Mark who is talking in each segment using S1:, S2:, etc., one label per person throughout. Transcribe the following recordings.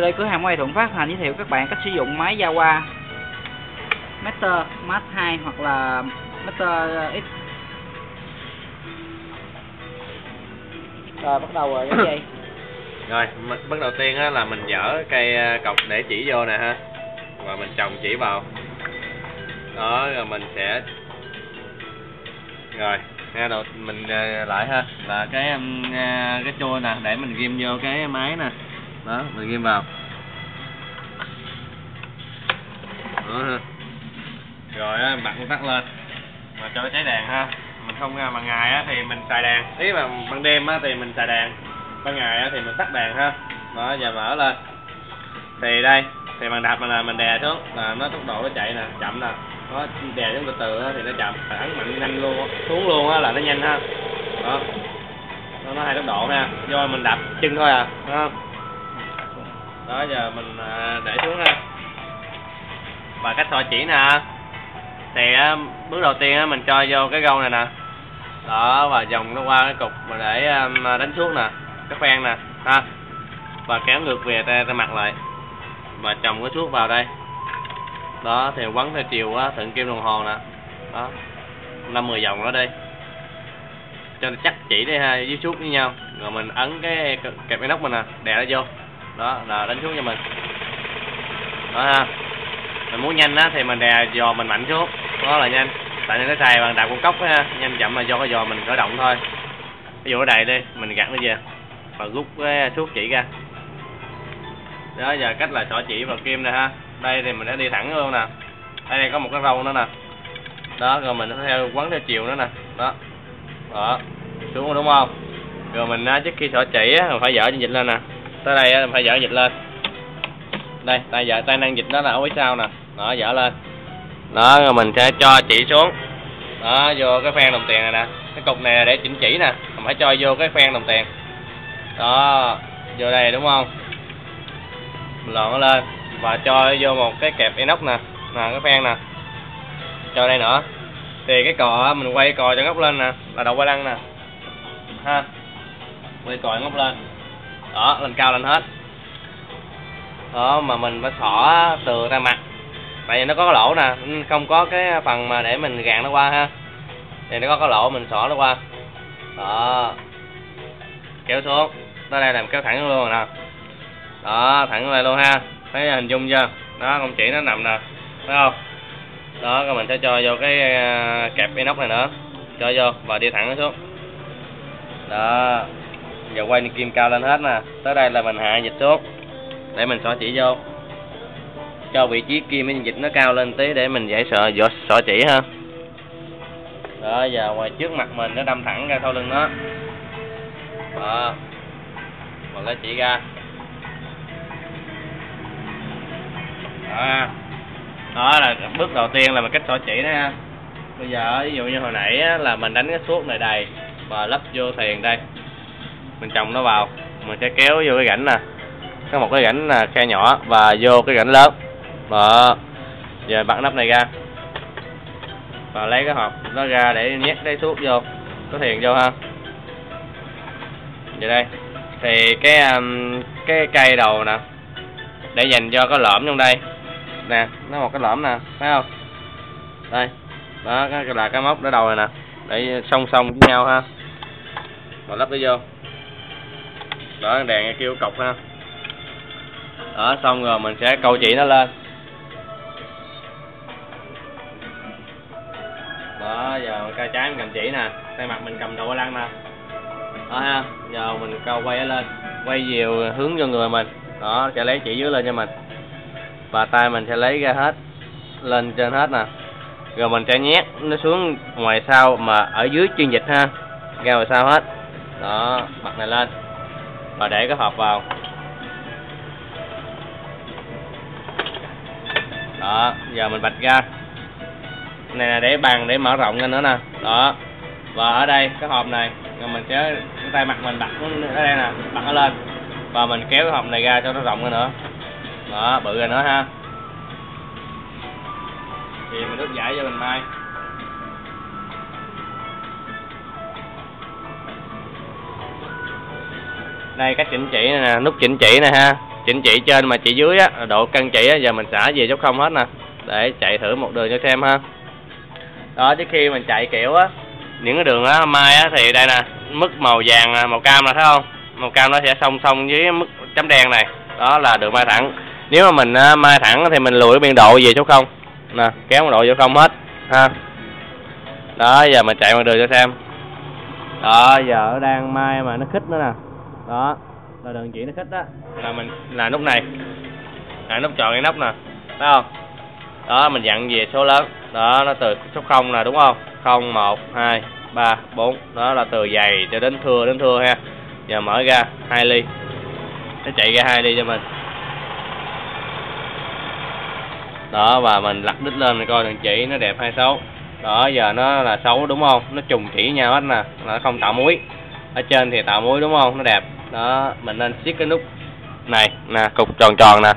S1: Sau đây cửa hàng Mai Thuận phát hành giới thiệu các bạn cách sử dụng máy Yawa Master Max 2 hoặc là Master X Rồi bắt đầu rồi cái gì?
S2: Rồi, bước đầu tiên á là mình dở cây ờ, cọc để chỉ vô nè ha. Và mình trồng chỉ vào. Đó, rồi mình sẽ Rồi, ha đầu mình ờ, lại ha, là cái ờ, cái trôi nè để mình ghim vô cái máy nè. Đó, mình ghim vào. Đó. Rồi á, bật công tắc lên. Mà cho nó cháy đèn ha. Mình không à, bằng ngày á thì mình xài đèn, ý mà ban đêm á thì mình xài đèn. Ban ngày á thì mình tắt đèn ha. Đó giờ mở lên. Thì đây thì bằng đạp mình là mình đè xuống. Là nó tốc độ nó chạy nè chậm nè. Nó đè xuống từ từ á thì nó chậm. Mà ấn mạnh nhanh luôn xuống luôn á là nó nhanh ha. Đó. Nó, nó hai tốc độ nha. Do mình đạp chân thôi à ha không? Đó, giờ mình à, để xuống ha. Và cách thọ chỉ nè. Thì à, bước đầu tiên mình cho vô cái gâu này nè. Đó, và vòng nó qua cái cục mà để à, đánh xuống nè, cái khoen nè, ha. Và kéo ngược về ta ta mặt lại. Và chồng cái suốt vào đây. Đó, thì quấn theo chiều á thuận kim đồng hồ nè. Đó, năm mười vòng đó đi. Cho nó chắc chỉ đi ha dưới suốt với nhau. Rồi mình ấn cái kẹp cái nóc mình nè, đè nó vô đó là đánh xuống cho mình. Đó ha. Mình muốn nhanh á thì mình đè giò mình mạnh xuống. Đó là nhanh. Tại nên cái xài bằng đạp con cốc á ha nhanh chậm là do cái giò mình khởi động thôi. Ví dụ ở đây đi mình gạt nó về. Và rút cái thuốc chỉ ra. Đó giờ cách là xỏ chỉ vào kim nè ha. Đây thì mình đã đi thẳng luôn nè. Đây, đây có một cái râu nữa nè. Đó rồi mình theo quấn theo chiều nữa nè. Đó. Đó. Xuống rồi đúng không? Rồi mình á, trước khi xỏ chỉ á mình phải dở chân dịch lên nè tới đây phải dở dịch lên. Đây tay dở tay năng dịch đó là ở phía sau nè. Đó dở lên. Đó rồi mình sẽ cho chỉ xuống. Đó vô cái phen đồng tiền này nè. Cái cục này là để chỉnh chỉ nè. Mình phải cho vô cái phen đồng tiền. Đó vô đây đúng không? Mình lọn nó lên. Và cho vô một cái kẹp inox nè. Nè cái phen nè. Cho đây nữa. Thì cái cò mình quay cò cho ngóc lên nè. Là đầu quay lăng nè. Ha. Quay cò ngóc lên đó, lên cao lên hết. Đó, mà mình phải xỏ từ ra mặt. Tại vì nó có cái lỗ nè không có cái phần mà để mình gạn nó qua ha. Thì nó có cái lỗ mình xỏ nó qua. Đó. Kéo xuống. Tới đây làm kéo thẳng luôn rồi nè. Đó, thẳng lên luôn ha. Thấy hình dung chưa? Đó, công chỉ nó nằm nè. Thấy không? Đó, rồi mình sẽ cho vô cái à, kẹp inox này nữa. Cho vô và đi thẳng nó xuống. Đó giờ quay kim cao lên hết nè. Tới đây là mình hạ dịch xuống để mình xỏ chỉ vô. Cho vị trí kim với dịch nó cao lên tí để mình dễ sợ dỗ xỏ chỉ ha. Đó giờ ngoài trước mặt mình nó đâm thẳng ra sau lưng nó. Đó. Mình lấy chỉ ra. Đó. Đó là bước đầu tiên là mình cách xỏ chỉ đó ha bây giờ ví dụ như hồi nãy á, là mình đánh cái suốt này đầy và lắp vô thuyền đây mình trồng nó vào. Mình sẽ kéo vô cái rãnh nè. Có một cái rãnh là khe nhỏ và vô cái rãnh lớn. Đó. Giờ bắt nắp này ra. Và lấy cái hộp nó ra để nhét cái thuốc vô. Có thiền vô ha. Vậy đây. Thì cái à, cái cây đầu nè, để dành cho cái lõm trong đây. Nè, nó một cái lõm nè, thấy không? Đây. Đó, cái là cái móc ở đầu này nè. Để song song với nhau ha. Và lắp nó vô đó đèn kêu cọc ha. Đó, xong rồi mình sẽ câu chỉ nó lên. Đó, giờ cây trái mình cầm chỉ nè. Tay mặt mình cầm đầu lăng nè. Đó ha, giờ mình câu quay nó lên. Quay nhiều hướng cho người mình. Đó, sẽ lấy chỉ dưới lên cho mình. Và tay mình sẽ lấy ra hết, lên trên hết nè. Rồi mình sẽ nhét nó xuống ngoài sau mà ở dưới chuyên dịch ha. Ra ngoài sau hết. Đó bật này lên và để cái hộp vào. Đó, giờ mình bạch ra. Này là để bàn để mở rộng lên nữa nè. Đó, và ở đây, cái hộp này, rồi mình sẽ, cái tay mặt mình đặt ở đây nè, đặt nó lên. Và mình kéo cái hộp này ra cho nó rộng hơn nữa. Đó, bự rồi nữa ha. Thì mình đứt giải cho mình mai. Đây cách chỉnh chỉ này nè nút chỉnh chỉ này ha. Chỉnh chỉ trên mà chỉ dưới á độ cân chỉ á giờ mình xả về dốc không hết nè. Để chạy thử một đường cho xem ha. Đó trước khi mình chạy kiểu á những cái đường á mai á thì đây nè mức màu vàng màu cam là thấy không? Màu cam nó sẽ song song với mức chấm đen này. Đó là đường mai thẳng. Nếu mà mình á, mai thẳng thì mình lùi cái biên độ về số không. Nè kéo một độ vô không hết ha. Đó giờ mình chạy một đường cho xem. Đó giờ đang mai mà nó khích nữa nè đó. Là đường chỉ nó khích đó. Là mình, là nút này. Là nút chọn cái nút nè. Thấy không? Đó, mình dặn về số lớn. Đó, nó từ số không là đúng không? Không, một, hai, ba, bốn. Đó là từ dày cho đến thưa đến thưa ha. Giờ mở ra, hai ly. Nó chạy ra hai ly cho mình. Đó, và mình lật đít lên coi đường chỉ, nó đẹp hay xấu. Đó, giờ nó là xấu, đúng không? Nó trùng chỉ nhau hết nè. Nó không tạo muối. Ở trên thì tạo muối, đúng không? Nó đẹp đó mình nên siết cái nút này, nè, cục tròn tròn nè.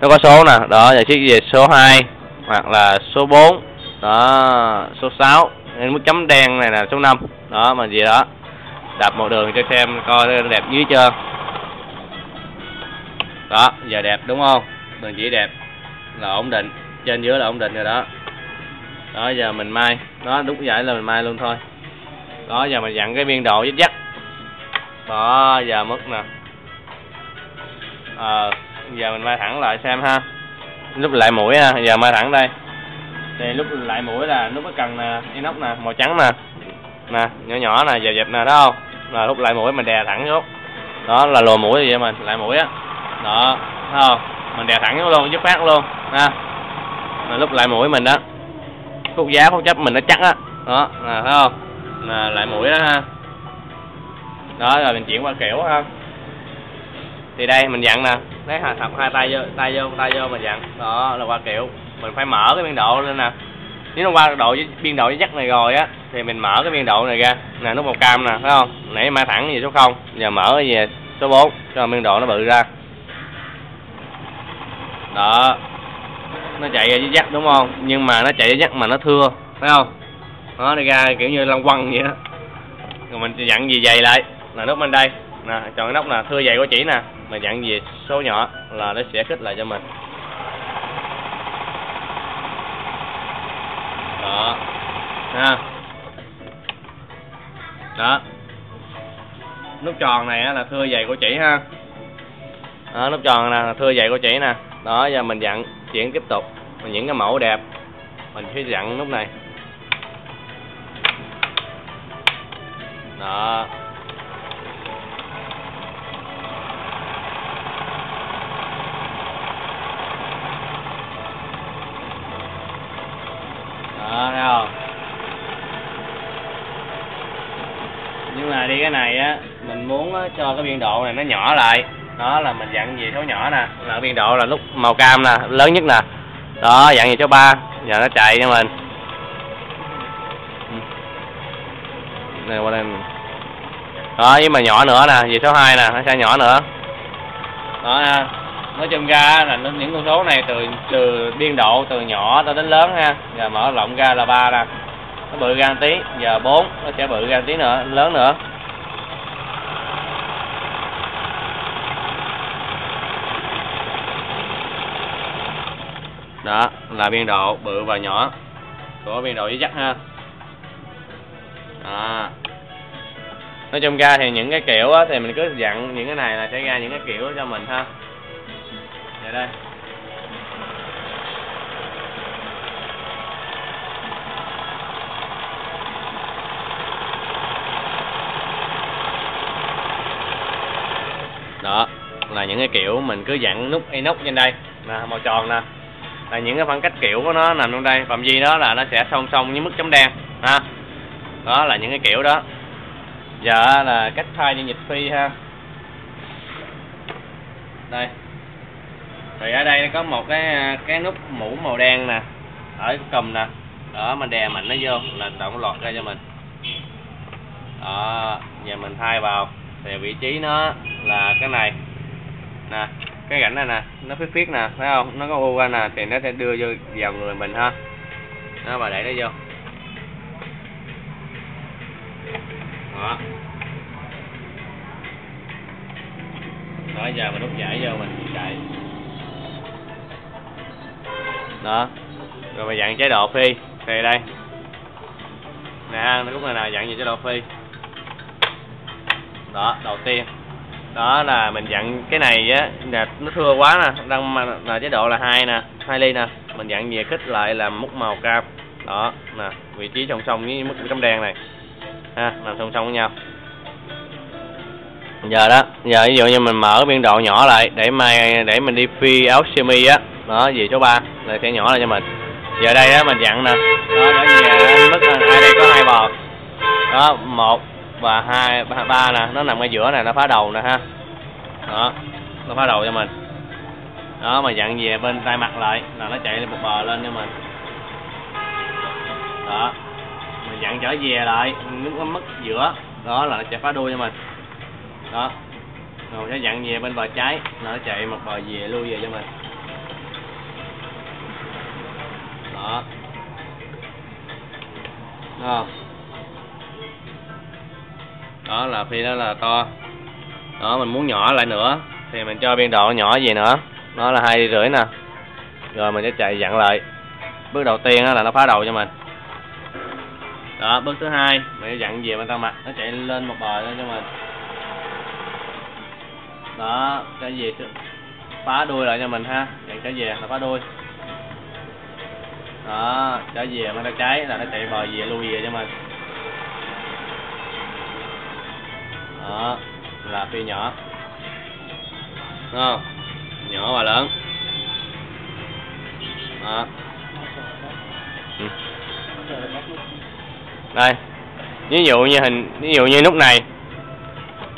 S2: Nó có số nè. Đó giờ siết về số 2 hoặc là số 4 đó, số 6 nên mức chấm đen này là số 5 đó, mà gì đó. Đập một đường cho xem coi nó đẹp dưới chưa. Đó, giờ đẹp đúng không? Đường chỉ đẹp là ổn định. Trên dưới là ổn định rồi đó. Đó, giờ mình may. Đó đúng vậy là mình may luôn thôi. Đó, giờ mình dặn cái biên độ dứt dắt đó, giờ mất nè. Ờ giờ mình mai thẳng lại xem ha. Lúc lại mũi ha, giờ mai thẳng đây. Thì lúc lại mũi là lúc cái cần nè, inox nè, màu trắng nè. Nè, nhỏ nhỏ nè, dẹp dẹp nè đó không? Là lúc lại mũi mình đè thẳng xuống. Đó, là lùa mũi vậy mình lại mũi á. Đó, thấy không? Mình đè thẳng luôn, dứt phát luôn, ha. Là lúc lại mũi mình đó. Khúc giá khúc chấp mình nó chắc á. Đó, nè, thấy không? Là lại mũi đó ha đó, rồi mình chuyển qua kiểu ha thì đây, mình dặn nè. Lấy hà thập hai tay vô tay vô tay vô mình dặn. Đó, là qua kiểu, mình phải mở cái biên độ lên nè. Nếu nó qua độ với, biên độ với dắt này rồi á, thì mình mở cái biên độ này ra. Nè, nút màu cam nè thấy không? Nãy mai thẳng về số 0 giờ mở về số 4 cho biên độ nó bự ra. Đó, nó chạy ra với dắt, đúng không? Nhưng mà nó chạy với dắt mà nó thưa thấy không? Nó đi ra kiểu như lăng quăng vậy đó. Rồi mình dặn gì dày lại? Là nút bên đây. Nè chọn cái nút là thưa dày của chỉ nè. Mình dặn về số nhỏ là nó sẽ khích lại cho mình. Đó. Ha đó. Nút tròn này là thưa dày của chỉ ha. Đó, nút tròn nè là thưa dày của chỉ nè. Đó giờ mình dặn chuyển tiếp tục. Mình những cái mẫu đẹp. Mình sẽ dặn nút này. Đó thấy không nhưng mà đi cái này á mình muốn ờ, cho cái biên độ này nó nhỏ lại. Đó là mình dặn về số nhỏ nè. Là biên độ là lúc màu cam nè, lớn nhất nè. Đó, dặn về số 3 giờ nó chạy cho mình. Ừ. Này qua đây mình- đó nhưng mà nhỏ nữa nè, về số 2 nè, nó sẽ nhỏ nữa. Đó ha. Nói chung ra là nó- những con số này từ từ biên độ từ nhỏ tới đến lớn ha. Giờ mở rộng ra là ba nè. Nó bự ra tí, giờ 4 nó sẽ bự ra tí nữa, lớn nữa. Đó là biên độ bự và nhỏ. Của biên độ với dắt ha. Đó. Nói chung ra thì những cái kiểu á, thì mình cứ dặn những cái này là sẽ ra những cái kiểu cho mình ha. Vậy đây. Đó là những cái kiểu mình cứ dặn nút inox trên đây. Nè màu tròn nè là những cái phân cách kiểu của nó nằm trong đây. Phạm vi đó là nó sẽ song song với mức chấm đen, ha. Đó là những cái kiểu đó. Giờ là cách thay như nhịp phi, ha. Đây. Thì ở đây có một cái à, cái nút mũ màu đen nè, ở cầm nè. Đó mình đè mạnh nó vô là động lọt ra cho mình. Đó, giờ mình thay vào. Thì vị trí nó là cái này. Nè cái rãnh này nè, nó phía phiết nè, thấy không? Nó có u ra nè, thì nó sẽ đưa vô vào người mình ha. Đó và để nó vô. Đó. Đó, giờ mình đút giải vô mình, chạy. Đó. Rồi mình dặn chế độ phi thì đây. Nè lúc này là dặn gì chế độ phi. Đó, đầu tiên đó là mình dặn cái này á, là nó thưa quá nè đang là chế độ là hai nè, hai ly nè, mình dặn về khích lại là múc màu cam. Đó, nè, vị trí song song với mức cắm đen này. Ha nằm song song với nhau. Giờ đó, giờ ví dụ như mình mở biên độ nhỏ lại để mai, để mình đi phi áo sơ mi á. Đó, về số 3 là sẽ nhỏ lại cho mình. Giờ đây á, mình dặn nè. Đó, để về mức hai đây có hai bò. Đó, một và hai ba, ba nè nó nằm ở giữa này nó phá đầu nè ha. Đó nó phá đầu cho mình. Đó mà dặn về bên tay mặt lại là nó chạy lên một bờ lên cho mình. Đó mình dặn trở về lại nước nó mất giữa đó là nó chạy phá đuôi cho mình. Đó rồi nó dặn về bên bờ trái là nó chạy một bờ về lui về cho mình. Đó. Đó đó, là phi đó là to. Đó, mình muốn nhỏ lại nữa. Thì mình cho biên độ nhỏ gì nữa. Nó là hai rưỡi nè. Rồi mình sẽ chạy dặn lại. Bước đầu tiên là nó phá đầu cho mình. Đó, bước thứ hai, mình dặn về bên tay mặt nó chạy lên một bờ lên cho mình. Đó, cái gì phá đuôi lại cho mình ha. Dặn trở về là phá đuôi. Đó trở về mà nó trái là nó chạy bò về lui về cho mình. Đó là phi nhỏ. Đúng không nhỏ và lớn. Đó. Ừ. đây. Ví dụ như hình ví dụ như nút này.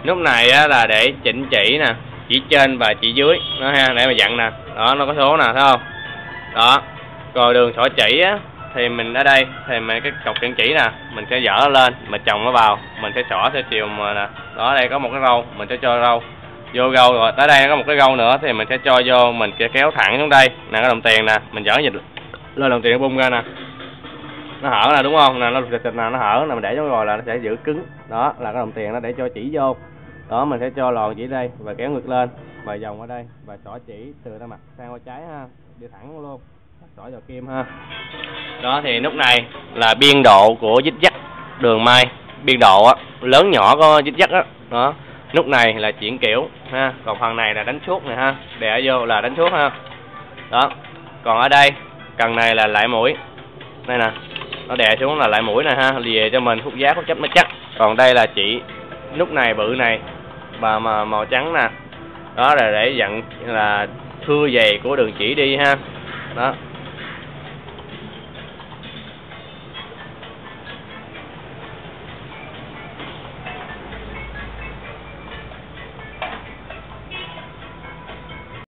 S2: Nút này á, là để chỉnh chỉ nè chỉ trên và chỉ dưới. Nó ha để mà dặn nè. Đó nó có số nè thấy không? Đó. Còn đường thỏ chỉ á thì mình ở đây, thì mình cái cọc chân chỉ nè, mình sẽ dở nó lên, mình chồng nó vào, mình sẽ xỏ theo chiều mà nè. Đó, đây có một cái râu, mình sẽ cho râu. Vô râu rồi, tới đây có một cái râu nữa thì mình sẽ cho vô, mình sẽ kéo thẳng xuống đây. Nè, cái đồng tiền nè, mình dở dịch lên đồng tiền nó bung ra nè. Nó hở nè, đúng không? Nè, nó thịt nè, nó hở nè, mình để xuống rồi là nó sẽ giữ cứng. Đó, là cái đồng tiền nó để cho chỉ vô. Đó, mình sẽ cho lòn chỉ đây và kéo ngược lên. Và vòng ở đây và xỏ chỉ từ ra mặt sang qua trái ha, đi thẳng luôn xỏ vào kim ha. Đó, thì nút này là biên độ của dít dắt đường may biên độ á, lớn nhỏ có dít dắt á. Đó nút này là chuyển kiểu ha. Còn phần này là đánh suốt này ha. Đè vô là đánh suốt ha. Đó, còn ở đây, cần này là lại mũi. Đây nè, nó đè xuống là lại mũi này ha. Lìa cho mình khúc giá có chấp nó chắc. Còn đây là chỉ nút này bự này và mà màu trắng nè. Đó là để dặn là thưa dày của đường chỉ đi ha. Đó.